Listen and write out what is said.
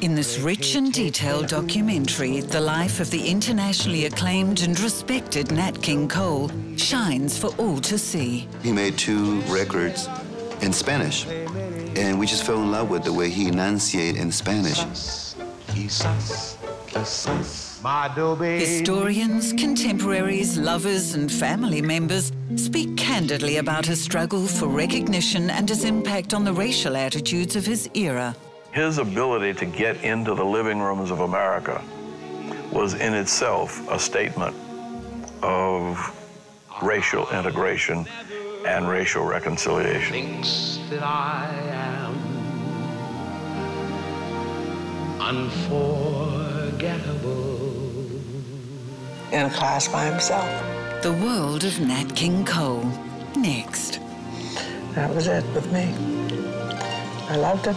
In this rich and detailed documentary, the life of the internationally acclaimed and respected Nat King Cole shines for all to see. He made two records in Spanish, and we just fell in love with the way he enunciated in Spanish. Historians, contemporaries, lovers, and family members speak candidly about his struggle for recognition and his impact on the racial attitudes of his era. His ability to get into the living rooms of America was in itself a statement of racial integration and racial reconciliation. Thinks that I am unforgettable. In a class by himself. The world of Nat King Cole. Next. That was it with me. I loved it.